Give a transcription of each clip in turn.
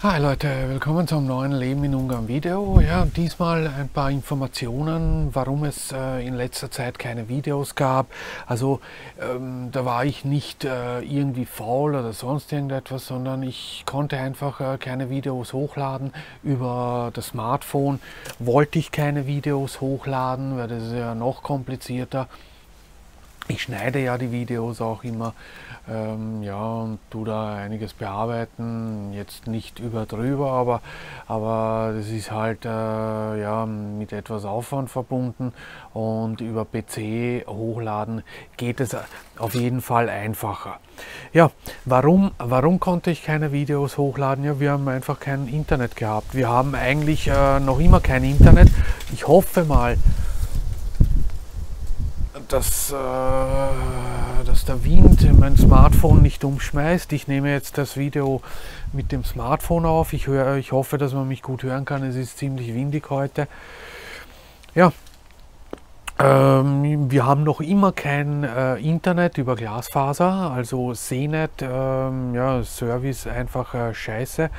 Hi Leute, willkommen zum neuen Leben in Ungarn Video. Ja, diesmal ein paar Informationen, warum es äh, in letzter Zeit keine Videos gab. Also ähm, da war ich nicht äh, irgendwie faul oder sonst irgendetwas, sondern ich konnte einfach äh, keine Videos hochladen über das Smartphone. Wollte ich keine Videos hochladen, weil das ist ja noch komplizierter. Ich schneide ja die Videos auch immer ähm, ja, und tu da einiges bearbeiten. Jetzt nicht über drüber, aber, aber das ist halt äh, ja, mit etwas Aufwand verbunden und über PC hochladen geht es auf jeden Fall einfacher. Ja, warum, warum konnte ich keine Videos hochladen? Ja, wir haben einfach kein Internet gehabt. Wir haben eigentlich äh, noch immer kein Internet. Ich hoffe mal, dass, äh, dass der Wind mein Smartphone nicht umschmeißt. Ich nehme jetzt das Video mit dem Smartphone auf. Ich, höre, ich hoffe, dass man mich gut hören kann. Es ist ziemlich windig heute. Ja, ähm, wir haben noch immer kein äh, Internet über Glasfaser, also Senet, ähm, ja, Service einfach äh, scheiße.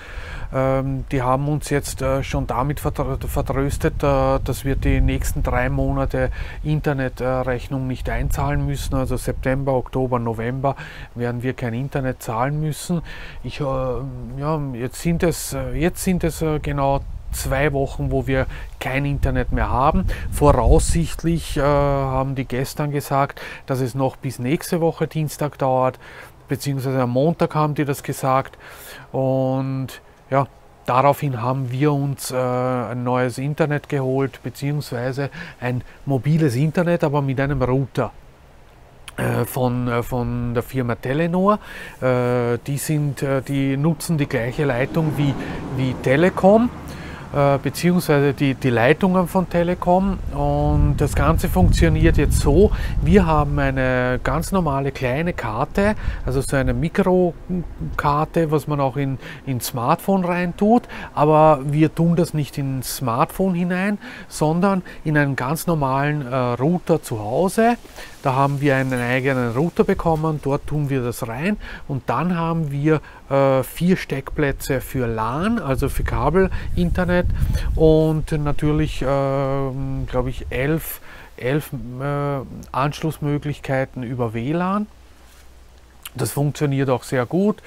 Ähm, die haben uns jetzt äh, schon damit vertröstet, äh, dass wir die nächsten drei Monate Internetrechnung nicht einzahlen müssen, also September, Oktober, November werden wir kein Internet zahlen müssen. Ich, äh, ja, jetzt sind es, äh, jetzt sind es genau zwei Wochen, wo wir kein Internet mehr haben. Voraussichtlich äh, haben die gestern gesagt, dass es noch bis nächste Woche Dienstag dauert, beziehungsweise am Montag haben die das gesagt. Und ja, daraufhin haben wir uns äh, ein neues Internet geholt, beziehungsweise ein mobiles Internet, aber mit einem Router äh, von, äh, von der Firma Telenor. Äh, die, sind, die nutzen die gleiche Leitung wie, wie Telekom beziehungsweise die, die Leitungen von Telekom. Und das Ganze funktioniert jetzt so, wir haben eine ganz normale kleine Karte, also so eine Mikrokarte, was man auch in, ins Smartphone rein tut, aber wir tun das nicht ins Smartphone hinein, sondern in einen ganz normalen äh, Router zu Hause. Da haben wir einen eigenen Router bekommen, dort tun wir das rein und dann haben wir äh, vier Steckplätze für LAN, also für Kabel-Internet und natürlich, äh, glaube ich, elf, elf äh, Anschlussmöglichkeiten über WLAN. Das funktioniert auch sehr gut.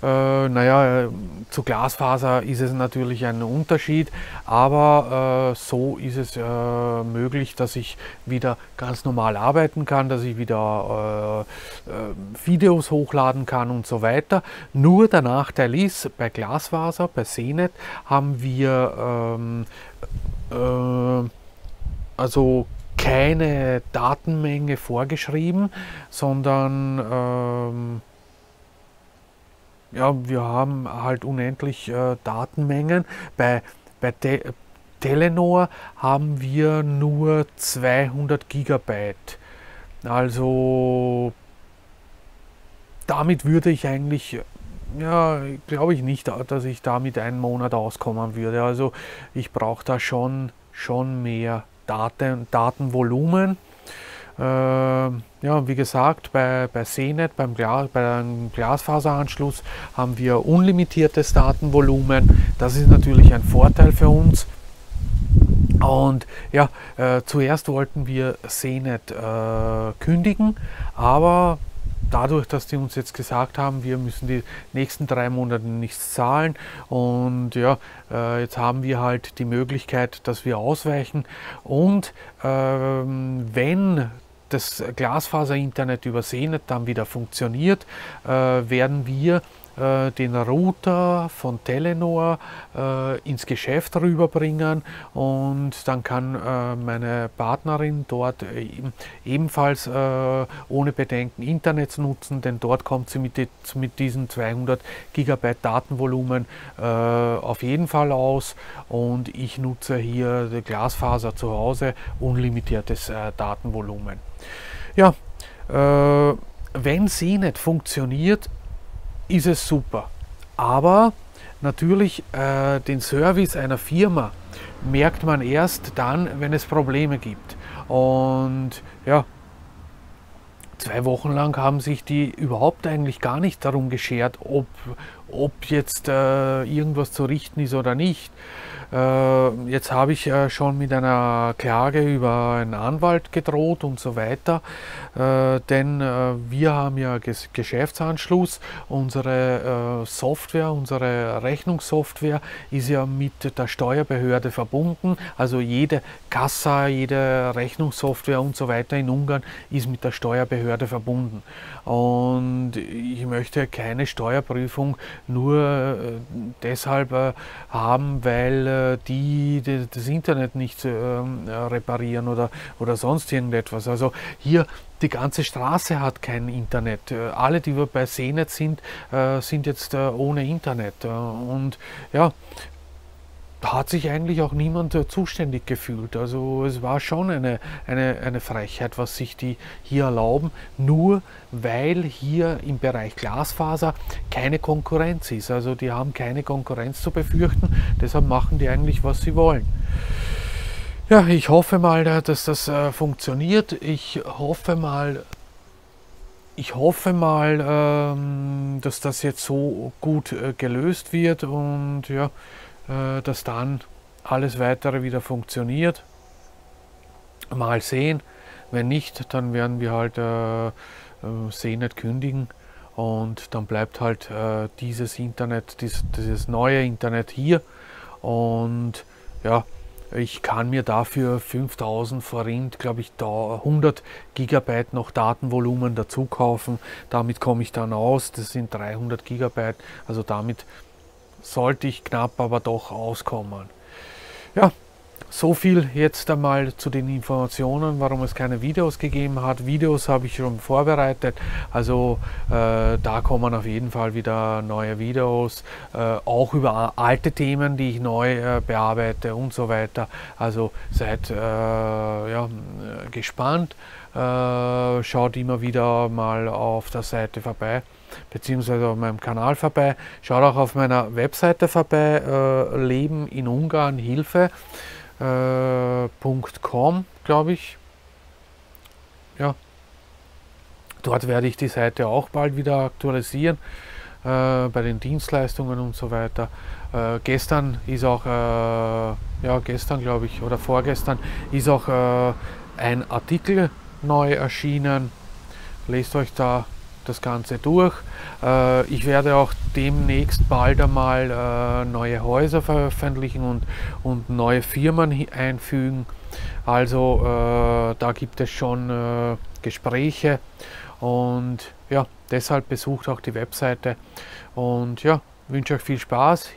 Äh, naja, zu Glasfaser ist es natürlich ein Unterschied, aber äh, so ist es äh, möglich, dass ich wieder ganz normal arbeiten kann, dass ich wieder äh, äh, Videos hochladen kann und so weiter. Nur der Nachteil ist, bei Glasfaser, bei CNET haben wir ähm, äh, also keine Datenmenge vorgeschrieben, sondern ähm, ja, wir haben halt unendlich äh, Datenmengen. Bei, bei Te Telenor haben wir nur 200 Gigabyte. Also damit würde ich eigentlich, ja, glaube ich nicht, dass ich damit einen Monat auskommen würde. Also ich brauche da schon, schon mehr Daten, Datenvolumen. Äh, ja, wie gesagt, bei, bei CNET, beim, Glas, beim Glasfaseranschluss haben wir unlimitiertes Datenvolumen. Das ist natürlich ein Vorteil für uns. Und ja, äh, zuerst wollten wir CNET äh, kündigen, aber dadurch, dass die uns jetzt gesagt haben, wir müssen die nächsten drei Monate nichts zahlen und ja, äh, jetzt haben wir halt die Möglichkeit, dass wir ausweichen und ähm, wenn das Glasfaser-Internet über Senet dann wieder funktioniert, äh, werden wir äh, den Router von Telenor äh, ins Geschäft rüberbringen und dann kann äh, meine Partnerin dort äh, ebenfalls äh, ohne Bedenken Internet nutzen, denn dort kommt sie mit, die, mit diesen 200 Gigabyte Datenvolumen auf jeden Fall aus und ich nutze hier die Glasfaser zu Hause, unlimitiertes Datenvolumen. Ja, wenn sie nicht funktioniert, ist es super. Aber natürlich äh, den Service einer Firma merkt man erst dann, wenn es Probleme gibt. Und ja, zwei Wochen lang haben sich die überhaupt eigentlich gar nicht darum geschert, ob, ob jetzt äh, irgendwas zu richten ist oder nicht. Äh, jetzt habe ich äh, schon mit einer Klage über einen Anwalt gedroht und so weiter, äh, denn wir haben ja Geschäftsanschluss. Unsere Software, unsere Rechnungssoftware ist ja mit der Steuerbehörde verbunden. Also jede Kassa, jede Rechnungssoftware und so weiter in Ungarn ist mit der Steuerbehörde verbunden. Und ich möchte keine Steuerprüfung nur deshalb haben, weil die, die das Internet nicht ähm, reparieren oder, oder sonst irgendetwas. Also hier die ganze Straße hat kein Internet. Äh, alle, die wir bei Senet sind, äh, sind jetzt äh, ohne Internet. Und ja, da hat sich eigentlich auch niemand äh, zuständig gefühlt. Also es war schon eine, eine, eine Frechheit, was sich die hier erlauben, nur weil hier im Bereich Glasfaser keine Konkurrenz ist. Also die haben keine Konkurrenz zu befürchten, deshalb machen die eigentlich, was sie wollen. Ja, ich hoffe mal, äh, dass das äh, funktioniert. Ich hoffe mal, ich hoffe mal, ähm, dass das jetzt so gut gelöst wird und ja, dass dann alles weitere wieder funktioniert. Mal sehen. Wenn nicht, dann werden wir halt äh, äh nicht kündigen und dann bleibt halt äh, dieses Internet, dieses, dieses neue Internet hier und ja, ich kann mir dafür 5000 Forint, glaube ich, da 100 Gigabyte noch Datenvolumen dazu kaufen. Damit komme ich dann aus. Das sind 300 Gigabyte. Also damit sollte ich knapp aber doch auskommen. Ja, so viel jetzt einmal zu den Informationen, warum es keine Videos gegeben hat. Videos habe ich schon vorbereitet, also äh, da kommen auf jeden Fall wieder neue Videos, äh, auch über alte Themen, die ich neu äh, bearbeite und so weiter. Also seid äh, ja, gespannt, äh, schaut immer wieder mal auf der Seite vorbei beziehungsweise auf meinem Kanal vorbei. Schaut auch auf meiner Webseite vorbei, äh, Leben in Ungarn Hilfe. Äh, glaube ich. Ja. Dort werde ich die Seite auch bald wieder aktualisieren äh, bei den Dienstleistungen und so weiter. Äh, gestern ist auch, äh, ja gestern glaube ich, oder vorgestern ist auch äh, ein Artikel neu erschienen. Lest euch da das Ganze durch. Äh, ich werde auch demnächst bald einmal äh, neue Häuser veröffentlichen und, und neue Firmen einfügen. Also äh, da gibt es schon Gespräche und ja, deshalb besucht auch die Webseite und ja, wünsche euch viel Spaß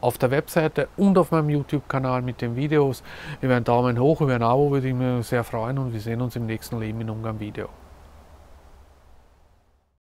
auf der Webseite und auf meinem YouTube-Kanal mit den Videos. Über einen Daumen hoch, über ein Abo würde ich mich sehr freuen und wir sehen uns im nächsten Leben in Ungarn Video.